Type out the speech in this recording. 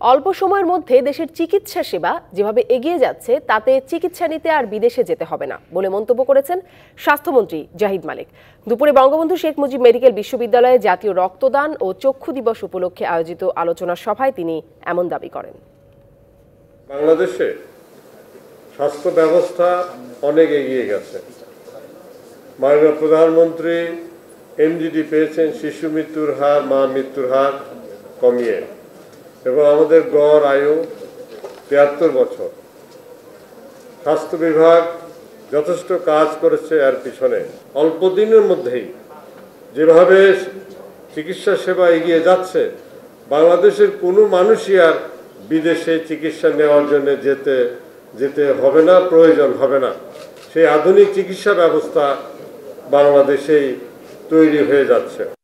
অল্প সময়ের মধ্যে দেশের চিকিৎসা সেবা যেভাবে এগিয়ে যাচ্ছে, তাতে চিকিৎসা নিতে আর বিদেশে যেতে হবে না বলে মন্তব্য করেছেন স্বাস্থ্যমন্ত্রী জাহিদ মালিক। দুপুরে বঙ্গবন্ধু শেখ মুজিব মেডিকেল বিশ্ববিদ্যালয়ে জাতীয় রক্তদান ও চক্ষু দিবস উপলক্ষে আয়োজিত আলোচনা সভায় তিনি এমন দাবি করেন। বাংলাদেশে স্বাস্থ্য ব্যবস্থা অনেক এগিয়ে গেছে। মাননীয় প্রধানমন্ত্রী এমজিডি পেয়েছেন শিশু মৃত্যুর হার, মা মৃত্যুর হার কমিয়ে। এবং আমাদের গড় আয়ু তিয়াত্তর বছর। স্বাস্থ্য বিভাগ যথেষ্ট কাজ করেছে এর পিছনে। অল্প দিনের মধ্যেই যেভাবে চিকিৎসা সেবা এগিয়ে যাচ্ছে, বাংলাদেশের কোনো মানুষই আর বিদেশে চিকিৎসা নেওয়ার জন্য যেতে যেতে হবে না, প্রয়োজন হবে না। সেই আধুনিক চিকিৎসা ব্যবস্থা বাংলাদেশেই তৈরি হয়ে যাচ্ছে।